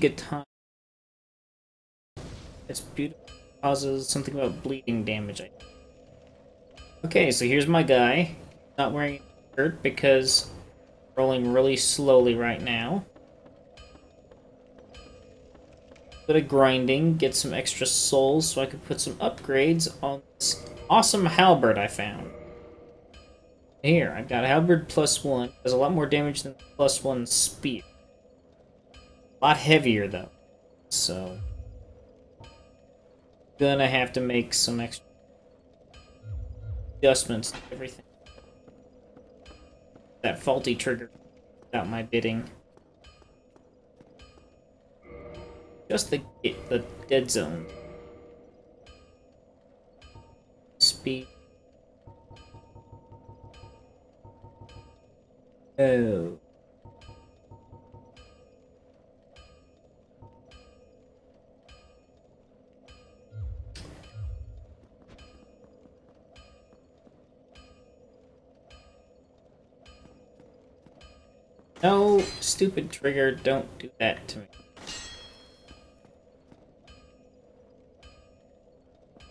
time. It's beautiful. Causes something about bleeding damage. Okay, so here's my guy. Not wearing a shirt because rolling really slowly right now. Bit of grinding, get some extra souls so I can put some upgrades on this awesome halberd I found. Here, I've got halberd plus one. Does a lot more damage than plus one speed. A lot heavier though. So gonna have to make some extra adjustments to everything. That faulty trigger without my bidding. Just the the dead zone. Speed. Oh. No, stupid trigger, don't do that to me.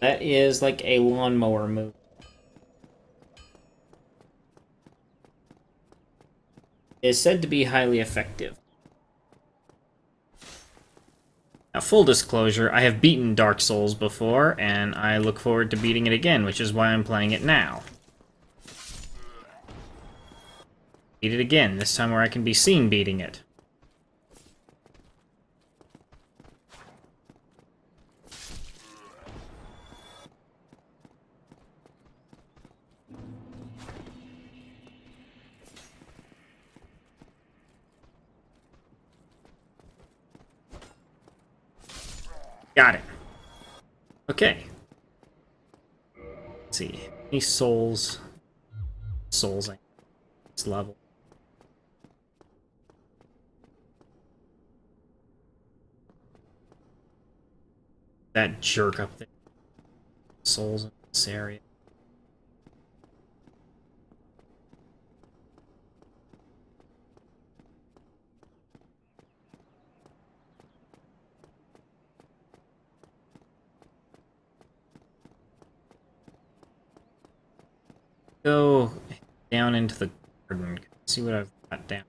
That is like a lawnmower move. It is said to be highly effective. Now, full disclosure, I have beaten Dark Souls before, and I look forward to beating it again, which is why I'm playing it now. Beat it again, this time where I can be seen beating it. Got it. Okay. Let's see. Any souls? Souls, I this level. That jerk up there. Souls in this area. Go down into the garden. See what I've got down.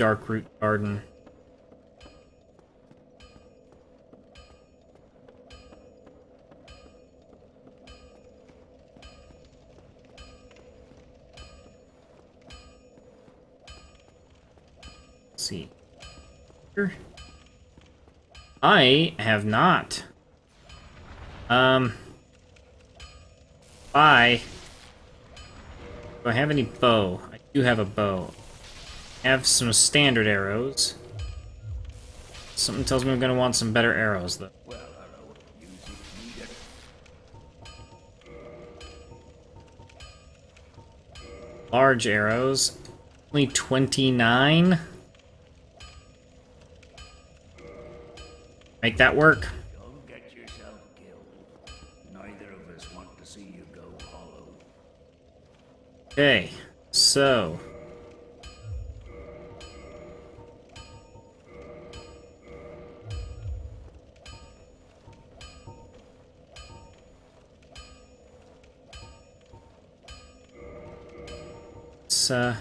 The Darkroot Garden. Let's see. Here. I have not. Um. Bye. Do I have any bow? I do have a bow. Have some standard arrows. Something tells me I'm gonna want some better arrows, though. Large arrows. Only 29? Make that work. Don't get Uh,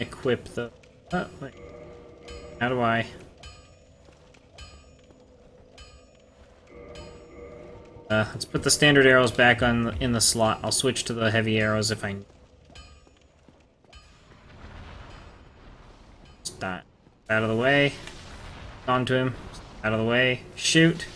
equip the. Oh, wait. How do I? Uh, let's put the standard arrows back on the, in the slot. I'll switch to the heavy arrows if I. Stop. Out of the way. Onto him. Out of the way. Shoot.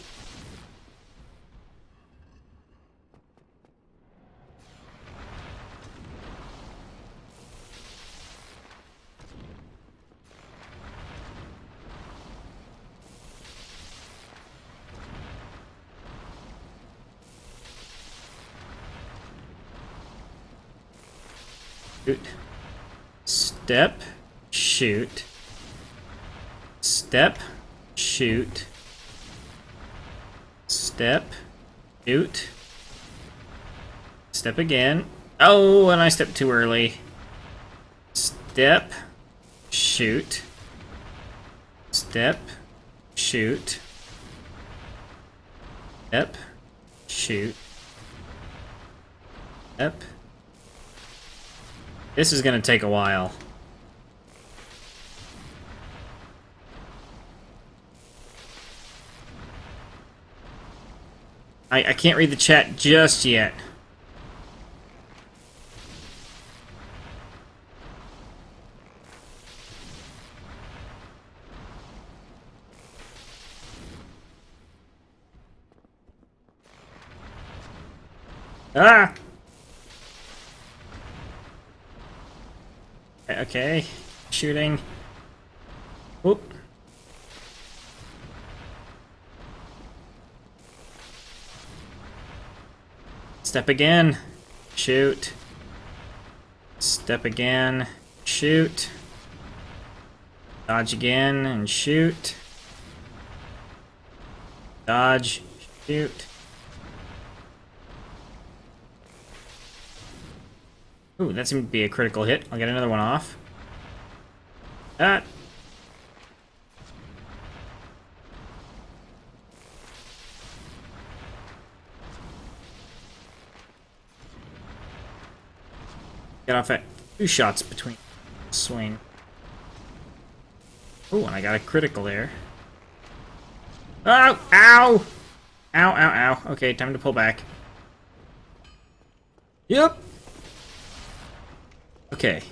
Step. Shoot. Step. Shoot. Step. Shoot. Step again. Oh, and I stepped too early. Step. Shoot. Step. Shoot. Step. Shoot. Step. This is gonna take a while. I, I can't read the chat just yet. Ah! Okay, shooting. Oop. Step again. Shoot. Step again. Shoot. Dodge again and shoot. Dodge. Shoot. Ooh, that seemed to be a critical hit. I'll get another one off. That. Off at two shots between swing. Oh, and I got a critical there. Oh! Ow! Ow, ow, ow. Okay, time to pull back. Yep. Okay.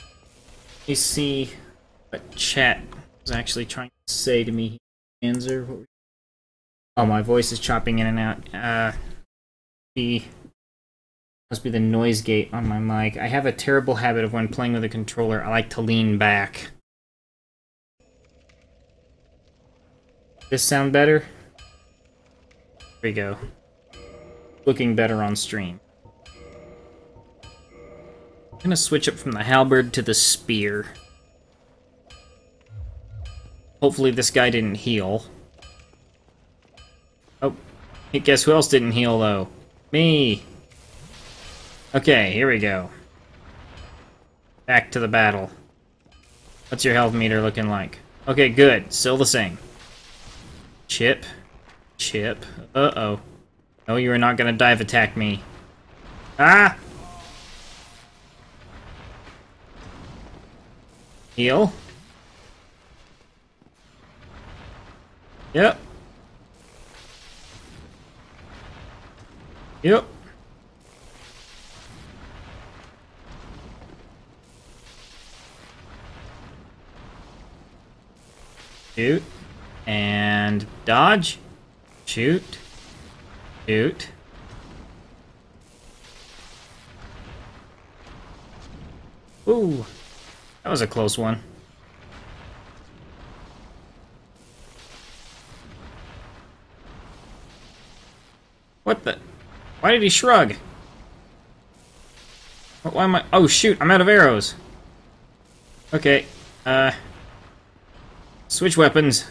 Let me see what chat was actually trying to say to me. Answer. Oh, my voice is chopping in and out. Uh, the must be the noise gate on my mic. I have a terrible habit of when playing with a controller, I like to lean back. This sound better? There we go. Looking better on stream. I'm gonna switch up from the halberd to the spear. Hopefully this guy didn't heal. Oh, guess who else didn't heal though? Me! Okay, here we go. Back to the battle. What's your health meter looking like? Okay, good. Still the same. Chip. Chip. Uh-oh. No, you are not gonna dive attack me. Ah! Heal. Yep. Yep. Shoot. And dodge. Shoot. Shoot. Ooh. That was a close one. What the? Why did he shrug? Why am I? Oh shoot! I'm out of arrows. Okay. Uh. Switch weapons.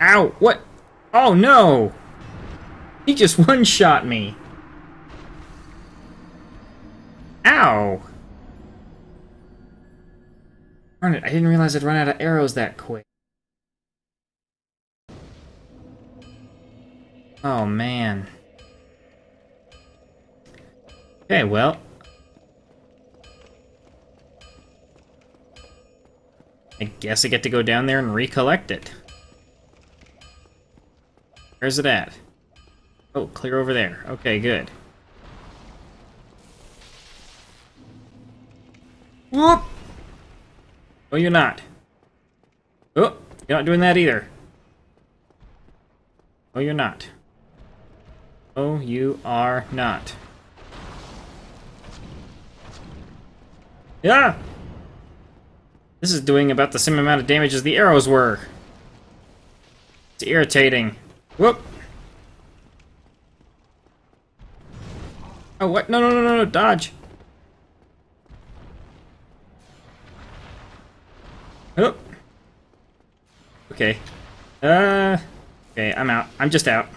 Ow! What? Oh no! He just one-shot me. Ow! Darn it, I didn't realize I'd run out of arrows that quick. Oh man. Okay, well. I guess I get to go down there and recollect it. Where's it at? Oh, clear over there. Okay, good. Whoop! Oh, you're not. Oh, you're not doing that either. Oh, you're not. Oh, you are not. Yeah! This is doing about the same amount of damage as the arrows were. It's irritating. Whoop! Oh, what? No, no, no, no, no, dodge! Oh. Okay. Uh. Okay, I'm out. I'm just out.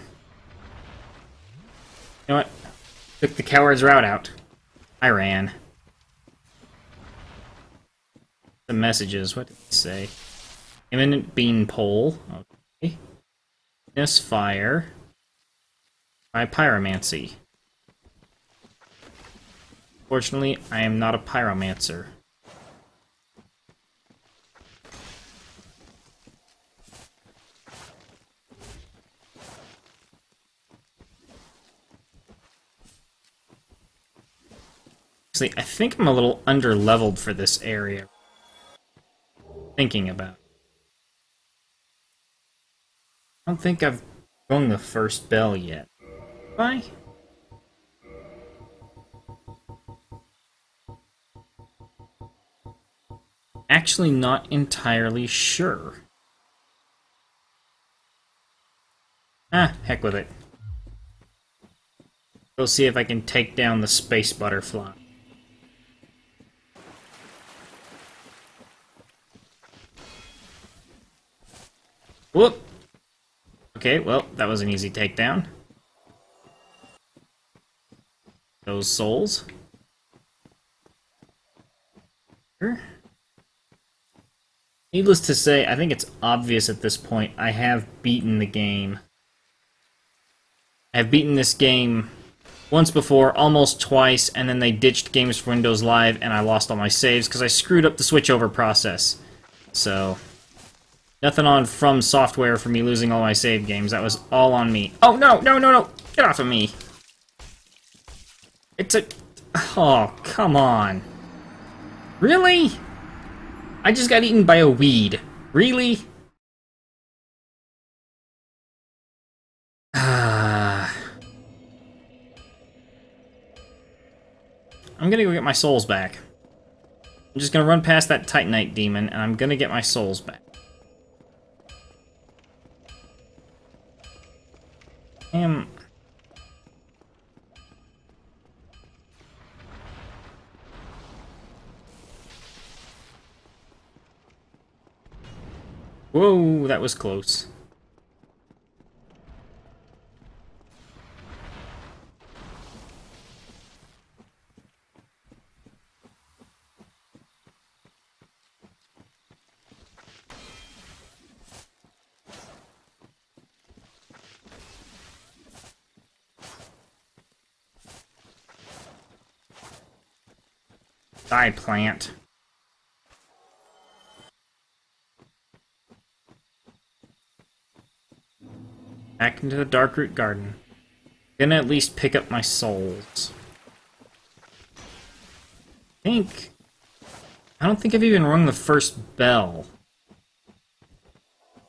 You know what? Took the coward's route out. I ran. The messages. What did it say? Imminent beanpole. Okay. fire. By pyromancy. Fortunately, I am not a pyromancer. Actually, I think I'm a little under-leveled for this area. Thinking about. I don't think I've rung the first bell yet. I? Actually not entirely sure. Ah, heck with it. We'll see if I can take down the space butterfly. Whoop! Okay, well, that was an easy takedown. Those souls. Needless to say, I think it's obvious at this point, I have beaten the game. I have beaten this game once before, almost twice, and then they ditched Games for Windows Live, and I lost all my saves because I screwed up the switchover process. So, nothing on From Software for me losing all my save games. That was all on me. Oh, no, no, no, no! Get off of me! It's a... Oh, come on. Really? I just got eaten by a weed. Really? I'm gonna go get my souls back. I'm just gonna run past that Titanite demon, and I'm gonna get my souls back. Whoa, that was close. Plant. Back into the Darkroot Garden. Gonna at least pick up my souls. I think... I don't think I've even rung the first bell.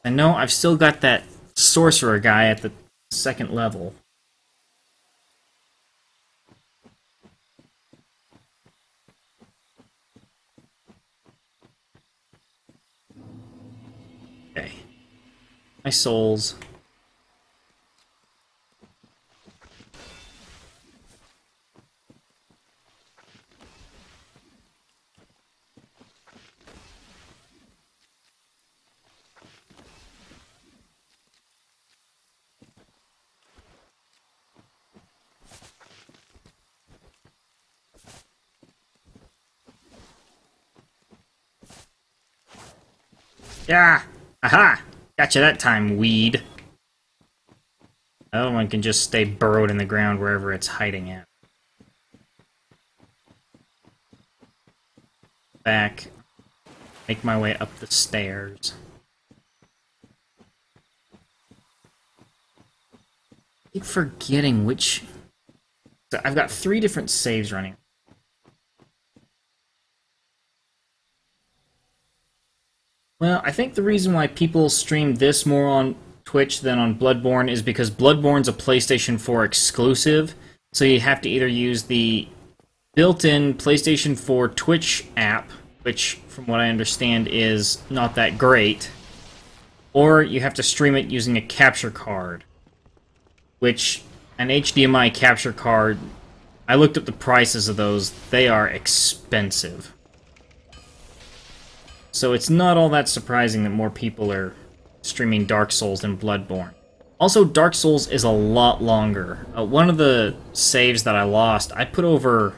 I know I've still got that sorcerer guy at the second level. Okay. My souls. Yeah! Aha! Gotcha that time, weed. Oh, one can just stay burrowed in the ground wherever it's hiding at. Back. Make my way up the stairs. I keep forgetting which... I've got three different saves running. Well, I think the reason why people stream this more on Twitch than on Bloodborne is because Bloodborne's a PlayStation 4 exclusive, so you have to either use the built-in PlayStation 4 Twitch app, which, from what I understand, is not that great, or you have to stream it using a capture card, which an HDMI capture card, I looked up the prices of those, they are expensive. So it's not all that surprising that more people are streaming Dark Souls than Bloodborne. Also, Dark Souls is a lot longer. Uh, one of the saves that I lost, I put over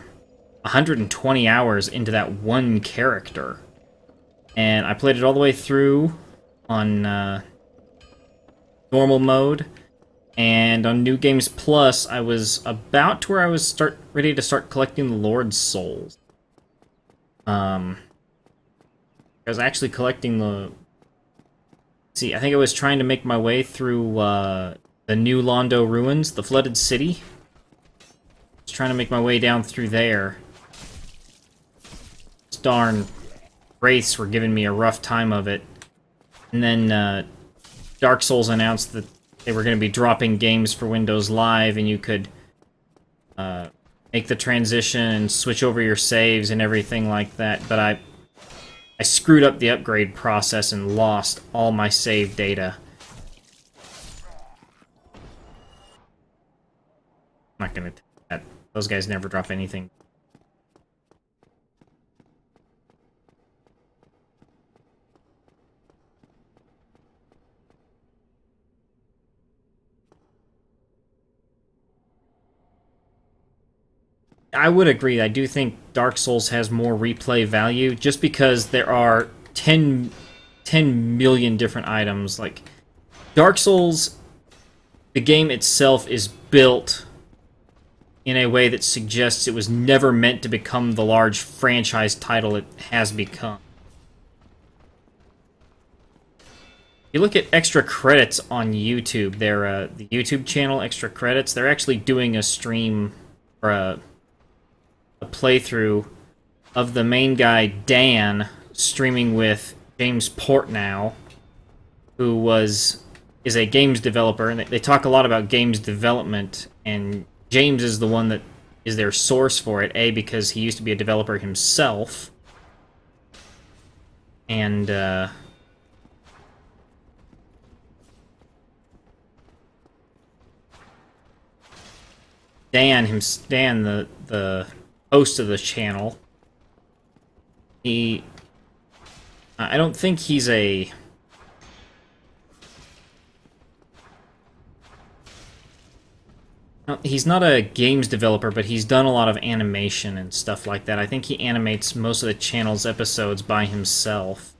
120 hours into that one character. And I played it all the way through on uh, normal mode. And on New Games Plus, I was about to where I was start ready to start collecting the Lord's Souls. Um, I was actually collecting the See, I think I was trying to make my way through uh, the new Londo ruins, the flooded city. I was trying to make my way down through there. These darn wraiths were giving me a rough time of it. And then uh, Dark Souls announced that they were going to be dropping games for Windows Live, and you could uh, make the transition and switch over your saves and everything like that. But I I screwed up the upgrade process and lost all my save data. I'm not gonna that. Those guys never drop anything. I would agree. I do think Dark Souls has more replay value just because there are 10, 10 million different items. Like, Dark Souls, the game itself is built in a way that suggests it was never meant to become the large franchise title it has become. You look at extra credits on YouTube. Their uh, the YouTube channel extra credits. They're actually doing a stream or a a playthrough of the main guy Dan streaming with James Portnow, who was is a games developer, and they, talk a lot about games development. And James is the one that is their source for it. A because he used to be a developer himself, and uh, Dan him Dan the the host of the channel. He... I don't think he's a... He's not a games developer, but he's done a lot of animation and stuff like that. I think he animates most of the channel's episodes by himself.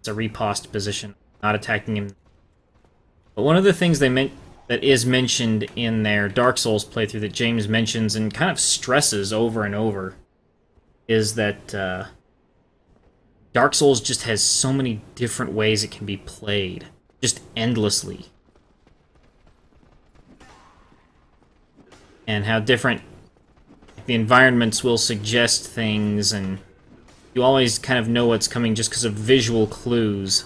It's a repost position, not attacking him. But one of the things they meant that is mentioned in their Dark Souls playthrough that James mentions and kind of stresses over and over is that uh, Dark Souls just has so many different ways it can be played, just endlessly. And how different the environments will suggest things, and you always kind of know what's coming just because of visual clues.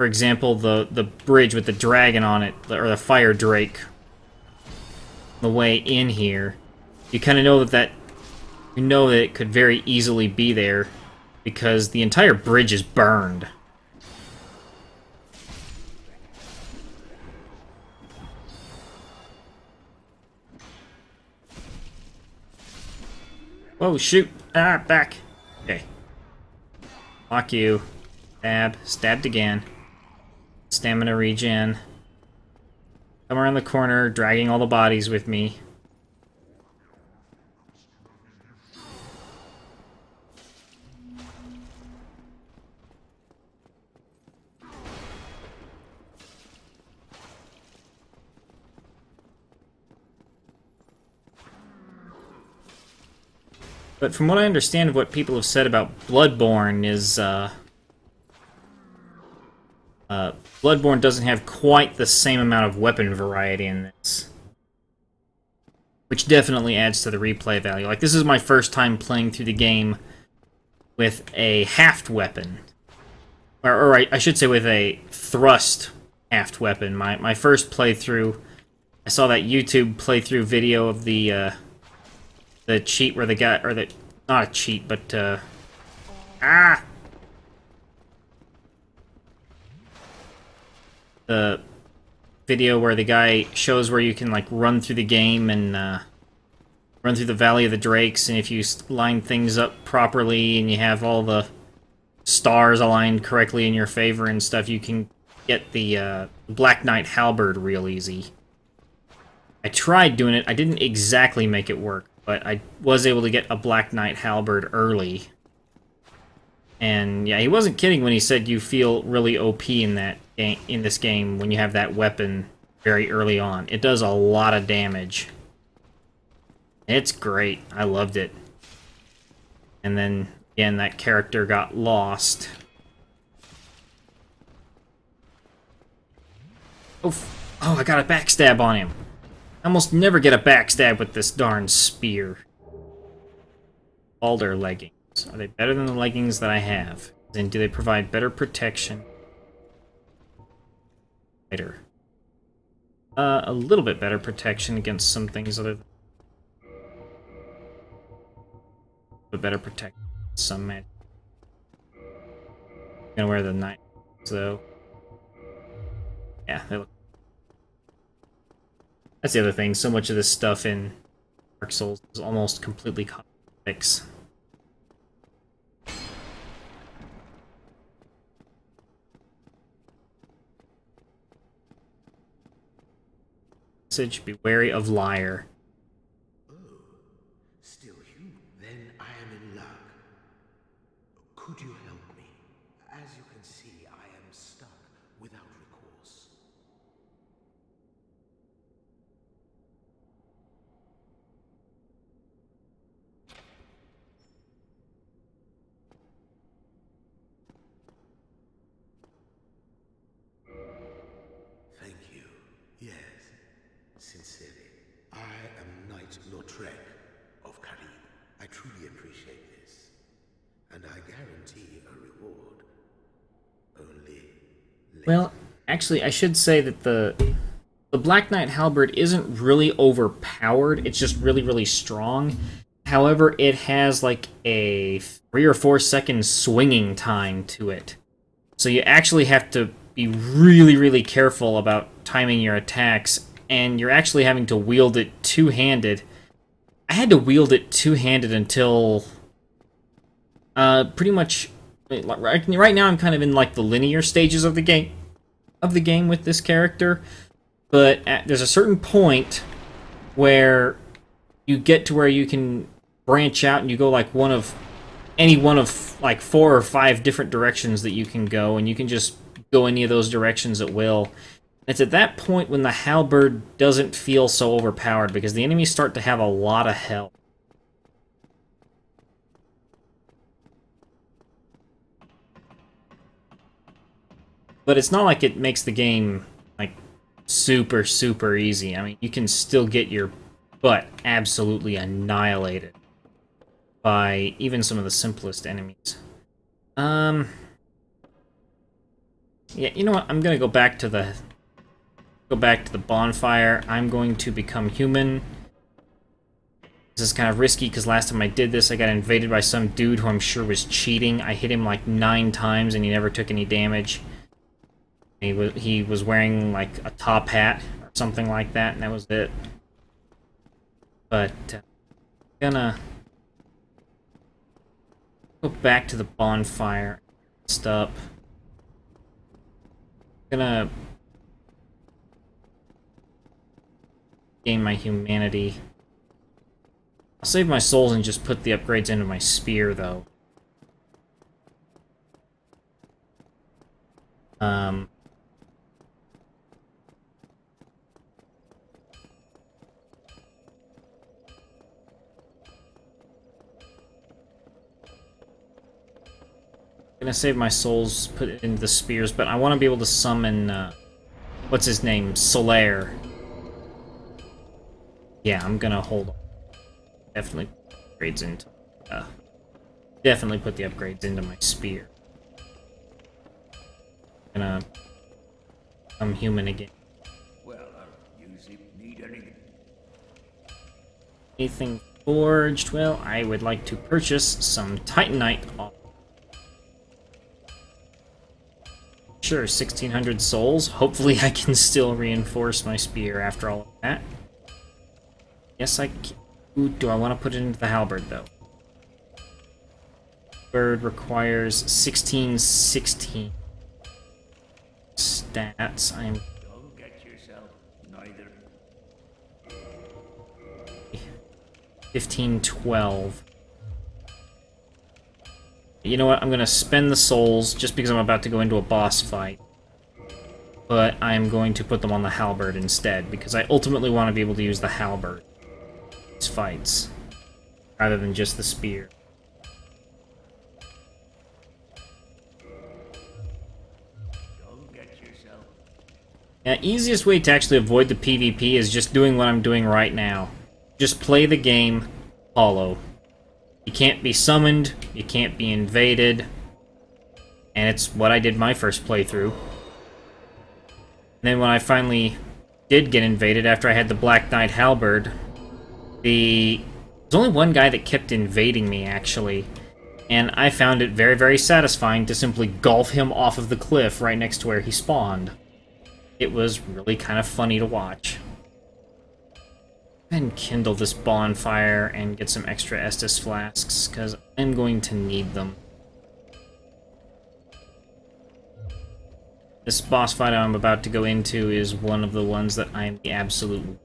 For example, the, the bridge with the dragon on it, or the fire drake, the way in here, you kind of know that that, you know that it could very easily be there, because the entire bridge is burned. Whoa, shoot! Ah, back! Okay. Lock you. Stab. Stabbed again. Stamina regen. Come around the corner, dragging all the bodies with me. But from what I understand of what people have said about Bloodborne is, uh, uh, Bloodborne doesn't have quite the same amount of weapon variety in this. Which definitely adds to the replay value. Like, this is my first time playing through the game with a haft weapon. Or, or I, I should say with a thrust haft weapon. My, my first playthrough, I saw that YouTube playthrough video of the, uh, the cheat where the guy, or the, not a cheat, but, uh, ah! The video where the guy shows where you can like run through the game and uh, run through the Valley of the Drakes, and if you line things up properly and you have all the stars aligned correctly in your favor and stuff, you can get the uh, Black Knight Halberd real easy. I tried doing it. I didn't exactly make it work, but I was able to get a Black Knight Halberd early. And yeah, he wasn't kidding when he said you feel really OP in that game, in this game when you have that weapon very early on. It does a lot of damage. It's great. I loved it. And then again, that character got lost. Oh, oh, I got a backstab on him. I almost never get a backstab with this darn spear. Alder leggings. Are they better than the leggings that I have? And do they provide better protection? Better. Uh, a little bit better protection against some things other than... But better protection some magic. I'm gonna wear the knight, though. Yeah, they look that's the other thing. So much of this stuff in Dark Souls is almost completely cosmetics. Message: Be wary of liar. Oh, still you? Then I am in luck. Could you help me? As you can see, I am stuck without recourse. Thank you. Yes, sincerely. I am Knight Lautrec of Carim. I truly appreciate this. And I guarantee a reward. Only later. Well, actually, I should say that the the Black Knight Halberd isn't really overpowered. It's just really, really strong. However, it has like a three or four second swinging time to it. So you actually have to be really, really careful about timing your attacks, and you're actually having to wield it two handed. I had to wield it two handed until uh, pretty much right now. I'm kind of in like the linear stages of the game of the game with this character, but at, there's a certain point where you get to where you can branch out and you go like one of any one of like four or five different directions that you can go, and you can just go any of those directions at will. It's at that point when the halberd doesn't feel so overpowered because the enemies start to have a lot of health. But it's not like it makes the game like super super easy. I mean, you can still get your butt absolutely annihilated by even some of the simplest enemies. Um Yeah, you know what? I'm to go back to the go back to the bonfire. I'm going to become human. This is kind of risky because last time I did this, I got invaded by some dude who I'm sure was cheating. I hit him like nine times and he never took any damage. He was he was wearing like a top hat or something like that, and that was it. But uh, gonna go back to the bonfire. Stop. Gonna gain my humanity. I'll save my souls and just put the upgrades into my spear, though. Um. Gonna save my souls, put it into the spears, but I want to be able to summon, uh, what's his name, Solaire. Yeah, I'm gonna hold on. Definitely put upgrades into, uh, definitely put the upgrades into my spear. Gonna, I'm human again. Well, you see, need anything? Anything forged? Well, I would like to purchase some Titanite off Sure, 1600 souls. Hopefully I can still reinforce my spear after all of that. Yes, I can. Do I want to put it into the halberd, though? Bird requires 16, 16 stats. I'm Don't get yourself neither. 15, 12. You know what? I'm gonna spend the souls just because I'm about to go into a boss fight. But I'm going to put them on the halberd instead, because I ultimately want to be able to use the halberd in these fights, rather than just the spear. Now, easiest way to actually avoid the PvP is just doing what I'm doing right now. Just play the game, hollow. You can't be summoned, you can't be invaded, and it's what I did my first playthrough. And then when I finally did get invaded after I had the Black Knight Halberd, the... There's only one guy that kept invading me, actually. And I found it very, very satisfying to simply golf him off of the cliff right next to where he spawned. It was really kind of funny to watch. And kindle this bonfire and get some extra Estus flasks, because I'm going to need them. This boss fight I'm about to go into is one of the ones that I'm the absolute